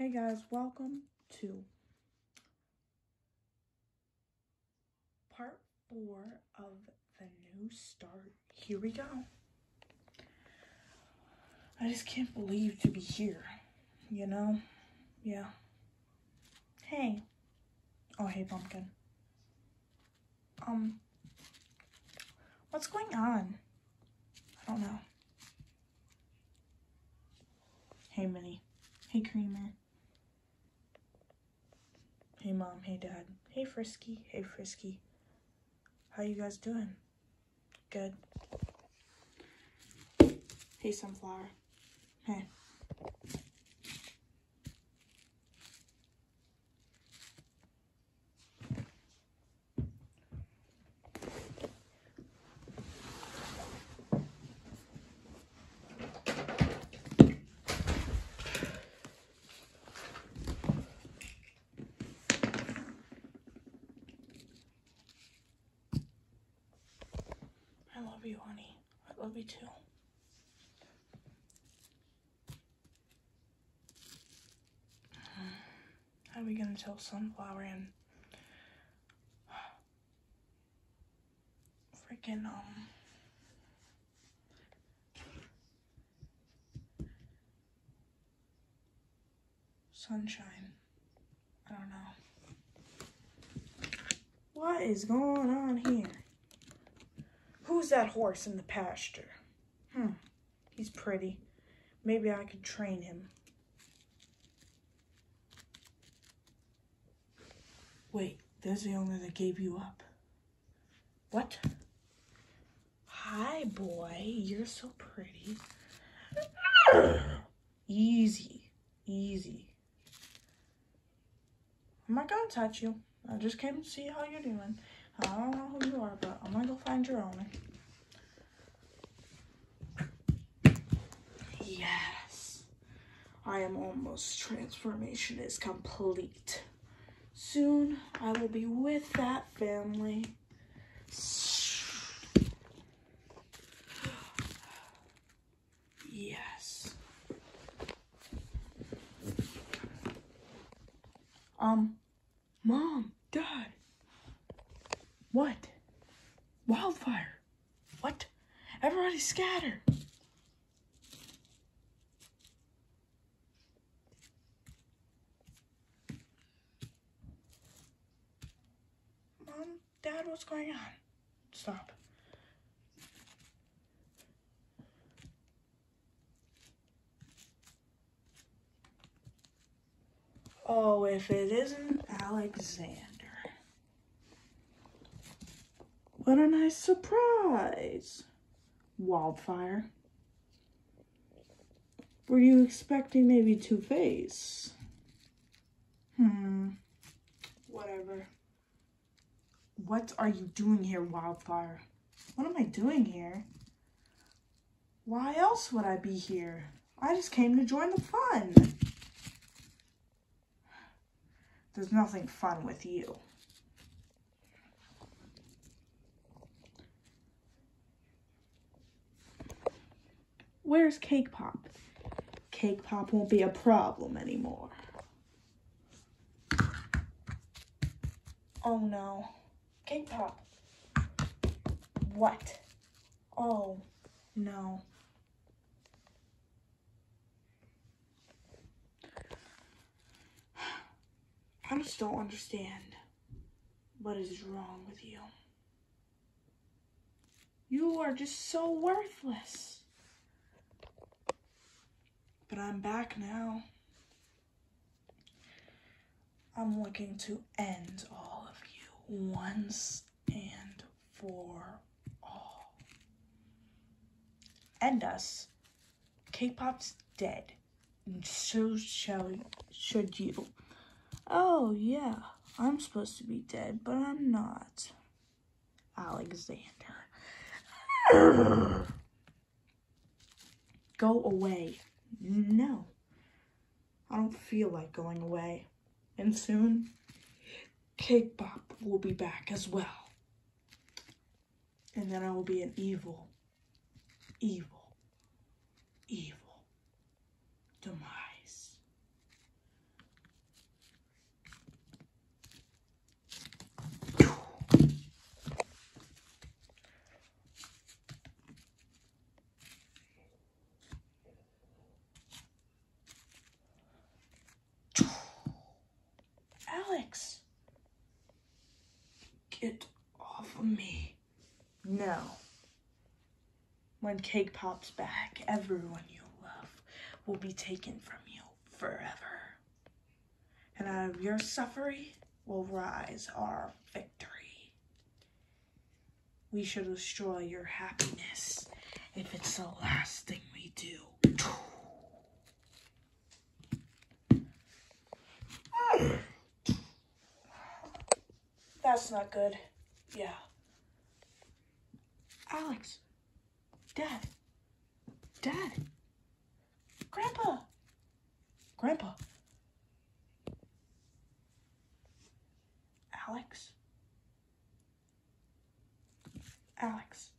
Hey guys, welcome to part four of the new start. Here we go. I just can't believe to be here, you know? Yeah. Hey. Oh, hey, pumpkin. Um, what's going on? I don't know. Hey, Minnie. Hey, Creamer. Hey, Mom. Hey, Dad. Hey, Frisky. Hey, Frisky. How you guys doing? Good. Hey, Sunflower. Hey. I love you, honey. I too. How are we gonna tell Sunflower and freaking um Sunshine? I don't know. What is going on here? Who's that horse in the pasture? Hmm, he's pretty. Maybe I could train him. Wait, there's the owner that gave you up. What? Hi, boy. You're so pretty. easy, easy. I'm not gonna touch you. I just came to see how you're doing. I don't know who you are, but I'm gonna go find your owner. Yes. I am almost. Transformation is complete. Soon I will be with that family. Yes. Um, Mom, Dad. What? Wildfire. What? Everybody scatter. Dad, what's going on? Stop. Oh, if it isn't Alexander. What a nice surprise. Wildfire. Were you expecting maybe Two Face? Hmm. Whatever. What are you doing here, Wildfire? What am I doing here? Why else would I be here? I just came to join the fun. There's nothing fun with you. Where's Cake Pop? Cake Pop won't be a problem anymore. Oh no. Cake Pop. What? Oh no. I just don't understand what is wrong with you. You are just so worthless. But I'm back now. I'm looking to end all of you once and for all. End us. Cake Pop's dead. And so shall should you. Oh yeah, I'm supposed to be dead, but I'm not. Alexander. Go away. No. I don't feel like going away. And soon, Cake Pop will be back as well. And then I will be an evil, evil, evil demise. It off of me. No. When cake pops back, everyone you love will be taken from you forever. And out of your suffering will rise our victory. We shall destroy your happiness if it's the last thing we do. That's not good. Yeah. Alex. Dad. Dad. Grandpa. Grandpa. Alex. Alex.